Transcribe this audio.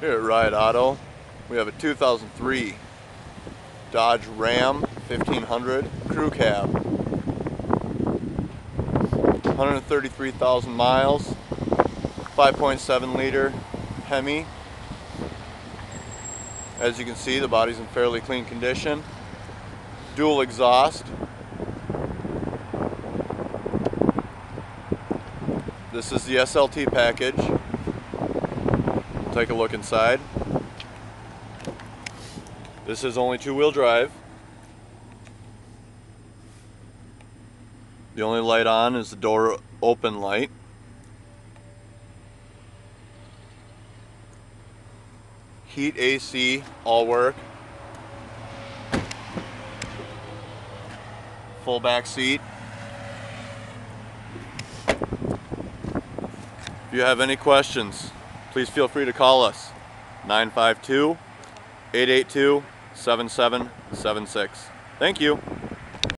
Here at Ride Auto, we have a 2003 Dodge Ram 1500 Crew Cab. 133,000 miles, 5.7 liter Hemi. As you can see, the body's in fairly clean condition. Dual exhaust. This is the SLT package. Take a look inside. This is only two-wheel drive. The only light on is the door open light. Heat AC, all work. Full back seat. If you have any questions, please feel free to call us 952 882 7776. Thank you.